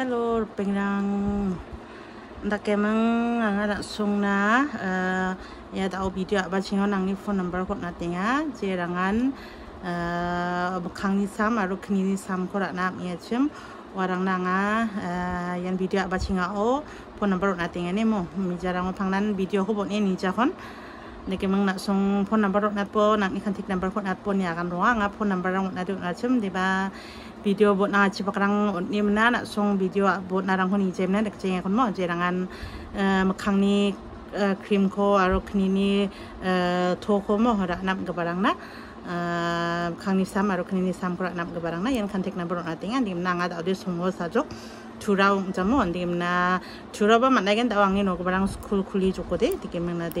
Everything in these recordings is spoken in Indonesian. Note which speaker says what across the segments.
Speaker 1: Hello, pengrang. Ndak kemang anga nak sung na eh, ya tau video ba chingo nang ni phone number ko na tinga je rangan bukhang ni sam aru khni ni sam ko ra na mi chim. Warang nanga yan video ba chinga o phone number na tinga ne mo. Mi jarang video ko bon ni ja ในเกมังนักทรงพ่นนับรถนัดปนนักนิคันทิกนับรถนัดปนอยากกันร้องอะพ่นนับรถนัดดูนัดชมดีบ้าวิดีโอบทนาชิบกรังอดนี้มันน่านัะทรงวิดีโอบทนารังคนนี้เจมนั่นเด็กเจงคนหมอเจรังงานเอ่อมาครั้งนี้เอ่อครีมโคอารมคนี้นี่เอ่อโทโคมอหระนับกับบรังนะเอ่อครั้งนี้ซ้ำอารมคนีนี่ซ้ำกระนับกับบรังนะยันคันทิกนับรถนัดติงอันดิมนางอาดเอาด้วยสมวสาจกทุเราจะมอนดิมนะทุเราบ้ามันได้กันแต่วังนี่หนูกับบรังคุลคุลีจุกโกเดติกมังนาเด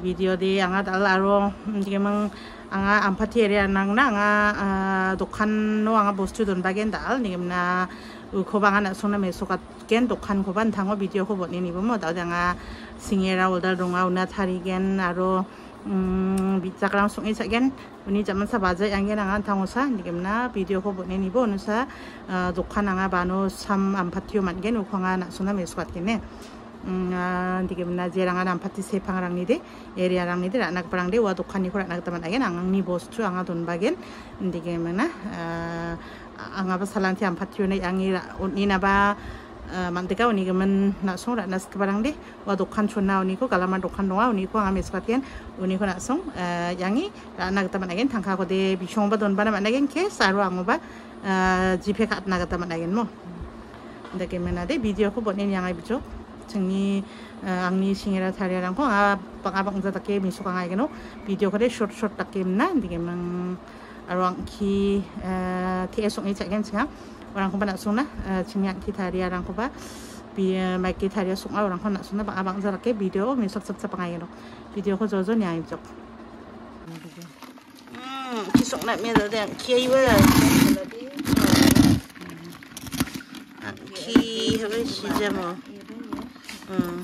Speaker 1: video di anga dal aro ndike mang anga ampati area nang na anga dokan no anga bostu don bagen dal ndike na ko bang ana sona me so ken dokan ko ban thang video ko bon ni bo mo dal anga singera ol dal rong auna thari gen aro bitsa kram sung isa gen uni jaman sa baje yang gen anga thang osa ndike na video ko bon ni bo nu sa dokan anga bano sam ampati o man gen ko anga sona me so ken ne ndike na jerangan ampati sepangrang ni de area rang ni de anak perang de wa dokani ko anak teman agen angang ni bostu anga don bagen ndike mana anga ba salanti ampati ne yangi ni na ba mantika uni gemen na song ra nas kebarang de wa dokan chona uni ko kalama dokan doa uni ko anga mespaten uni ko na song yangi anak teman agen tangka ko de bisong ba don bana managen ke saru ango ba jipe kat na teman agen mo. Ndike mana de video ko bonen yangai bijo 정 리 angni singera thariarang ko a pangabang za take mi suka ngai geno video kare short short take na dige mang arang ki ti esong ni chagen cha orang ko bana suna chingya ki thariarang ko ba bi mai ki tharia sung orang ko na suna ba abang za take video mi sak sak sak ngai geno video ko jojo nyai jok ki sung na mi da den ki yi wa ki ha shi jamo 응.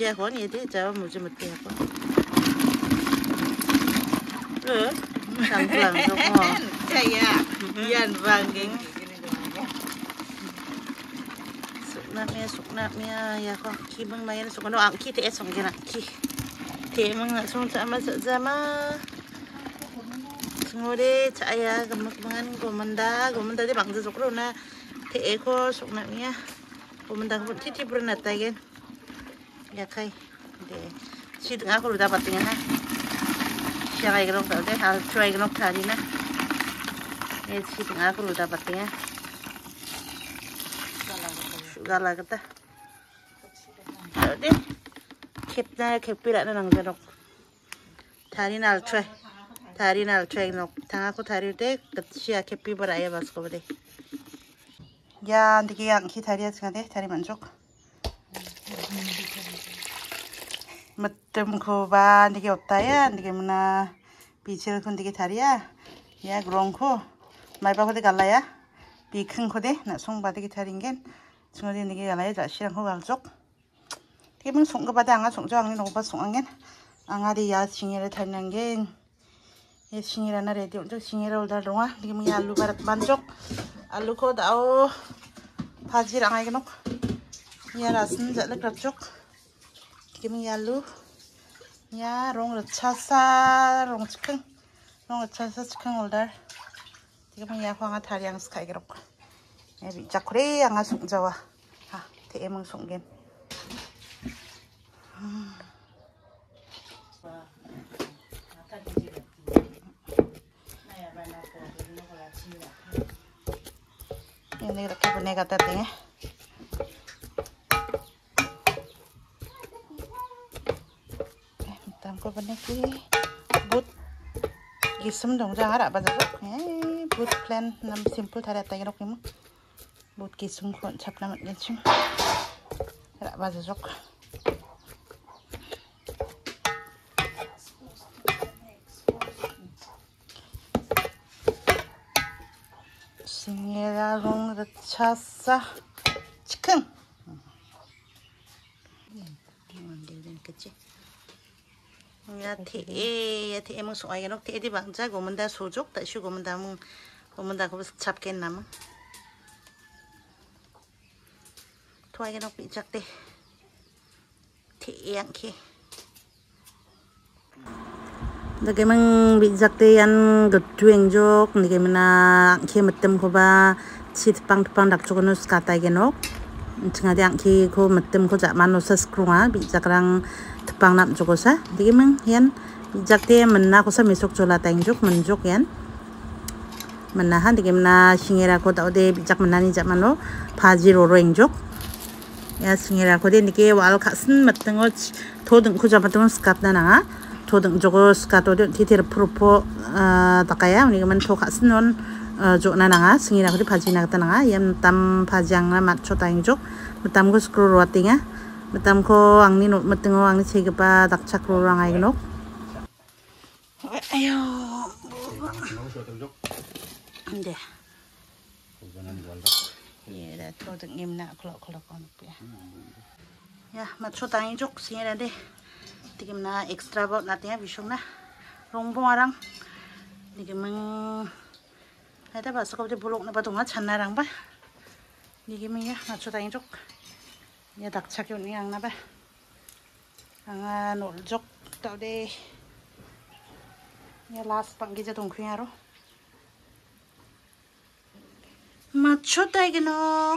Speaker 1: xe khó nhỉ thế cháu một chút mệt tẹp quá ừ
Speaker 2: thằng thằng không hò chạy à
Speaker 1: dần vàng cái sụp nạp mẹ sụp nạp mẹ ya con khi bưng máy nó sụp nó ăn khi thế xong cái nào khi thế mà ngã xong chả mà sợ ra mà ngồi đấy, chạy à cầm mực bưng ăn của mình đã của mình đã đi bằng giờ sụp rồi na thế khó sụp nạp mẹ 보문당 그 티티 불어났다 이게. 약하이. 네 시드가 그러다 봤더니 나. 시아가 이거 놓다 어때? 아 좋아 이거 놓다 아니나? 예 시드가 그러다 봤더니 슈가라겠다. 어때? 캡나 캡비라는 남자 놓 다리 날 트레 다리 날 트레 당하고. 다리를 때 그 시야 캡비버라 예 봤을 거거든. 야, 근데 그냥 기다려야 되는데 다리 만족. 맞점 고바 근데 없다야. 근데 뭐나 비치를 근데 다리야. 야, 그런코. 말바 거기 갈라야. 비큰 거데 나 송바데 기다린 게 중어데 네게 갈라야 자시랑 거 갈족. 되게 뭔 송가 바다 안가 송저 안에 너무 봐 송한 게. 안아리 야 징이를 타는 게 untuk singire olda ronga. Ndiki mang ya alu barat manjuk. आलू को दाओ भाजी रंगाई नक या रासन जले करचुक किमी आलू या रंग रच्छा सा रंग चिकन रंग रच्छा सा चिकन होल्डर किमी या को आंगा थारी आंगा sky gerok ya bi jakure anga sung jawa ha te emang sung gen ini हमने रखे बनेगा तते हैं हमको बने की बहुत gisum dong jang ara bazar eh but plan nam simple thara tay rok im but gisum khon chap nam gen chim ara bazar rok 찼어 치킨 그치 ya thì thì em muốn xoay nó thì đi bằng trái của mình đã số chốt tại số của mình đã muốn của mình đã có chập cái nằm thôi cái nó bị chặt đi thì ăn kia Lagi mang bijak te yan gatueng jok nige mana angki metem ko ba si tepang tepang dak cukup nus kata genok tengah dia ki ko metem ko jak manusia sekrunga bi jakrang tepang nam cukup sa digi meng yan bijak te menna ko sa misok jola tengjuk menjuk yan menna han digi menna singira ko tau de bijak menna ni jak mano paji ro rengjuk ya singira ko de niki wal kasin meteng ko todeng ko jak meteng skap na nanga todeng jogo skato de titir propo takaya ni man to kasin non na nanga singira khri phaji na nanga yam tam phajang na mat chota injok mutam go skru rotinga mutam ko angni no mutengo angni chegpa dakchak ro rang ai gnok ayo ande ye da todeng imna klok klok on ya ya mat chota injok singira de tikim na extra bot natin ya bisong na rong arang này ta bảo sao cái bộ lộc này bà tụng nó chăn này răng ba đi cái mình á mà cho tay chúc nhà đặc sắc kiểu này rằng ba rằng nổ chúc tao đi nhà last bằng cái giờ tụng khuyên rồi mà cho tay cái nó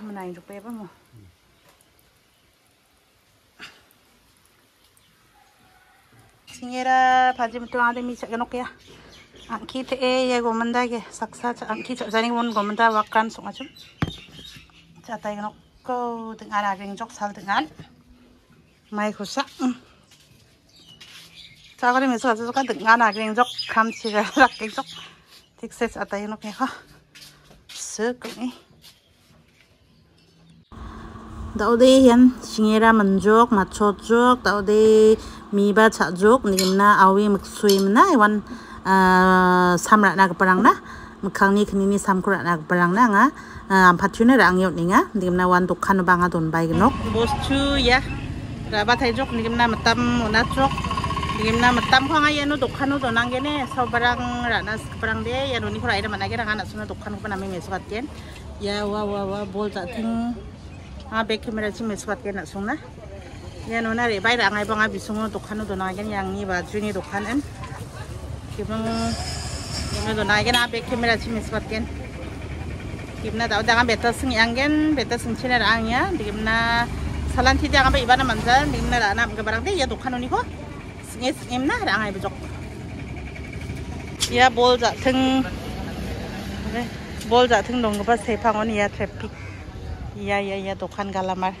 Speaker 1: mình này chụp bé bao nhiêu singera phajim to ade mi chagano kya angki te e ye gomanda ge saksa cha angki cha jani won gomanda wakan sunga chum cha tai gano ko ting ara ring jok sal ting an mai khusa cha gari mi so cha ka ting ara ring jok kham chi ga rak ring jok tik se cha tai gano kya ha sơ cũng ấy đâu đi hiền sinh ra mình chốt mà chốt chốt đâu đi tao đi miba chajok nimna awi mksui mna iwan samra na parang na mkhangni khnini samkura na parang na nga amphathune rang yot ninga nimna wan dokhan banga don bai gnok. Bostu ya. Raba thai jok nimna matam ona jok nimna matam khanga yanu dokhan do nangene sobarang rana parang de yanu ni khura ida manage ranga na suna dokhan ko na me ken ya wa wa wa bol ta thing ah back camera ke na sung na ya no na re bai ra ngai banga bisung no dokhan do na gen yang ni ba juni dokhan en kibang no do na gen back camera chi meswat ken kibna da da beta sing yang gen beta sing chine ra ang ya dimna salan thi jangan ba ibana manjal dimna ra na ga barang de ya dokhan ni ko sing em na ra ngai bejok ya bol ja thing bol ja thing dong ba se phang on ya traffic iya iya iya dokan galamar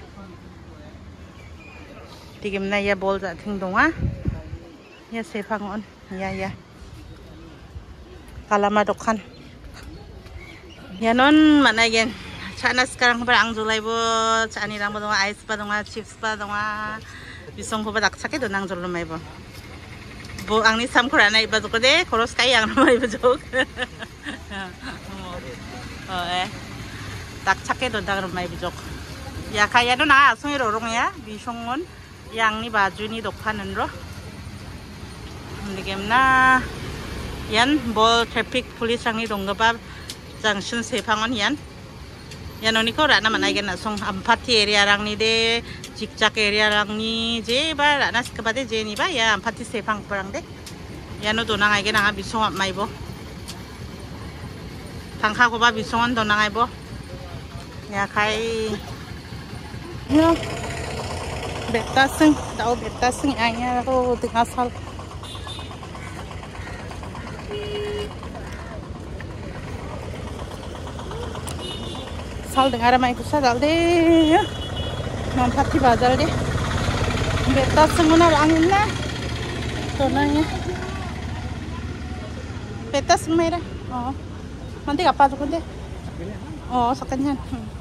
Speaker 1: tigim na ya bol za ting donga ya sepangon iya iya galamar dokan ya non mana gen. Chana sekarang bar ang julai bo. Chani rang bo donga ice pa donga chips pa donga bisong ko ba dak chake do nang jollo mai bo. Bo angni sam khora nai ba joko de koros kai ang mai bo jok oh eh. Tak chake do dagar mai bijok ya kaya do na sungi rorong ya bisongon yang ni baju ni dokpanan ro. Nigem na yan bol traffic police ang ni donggaba junction sepangon yan. Yan oni ko rana manaigen na song ampati area rang ni de 직작 에리아랑 니 제발 안 하실까 봐대 제니바 야 안파티 세방파랑데 야노 도낭에게 나가 미송한 마이보 방카고바 미송한 도낭에보 야 가이 beta sing anh nha cô từng asal. Sal dengar ramai kusa dal deh non pati bazar deh beta sing mana angin na tonanya beta sing merah. Oh. Nanti apa tuh deh oh sa kanya hmm.